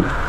you.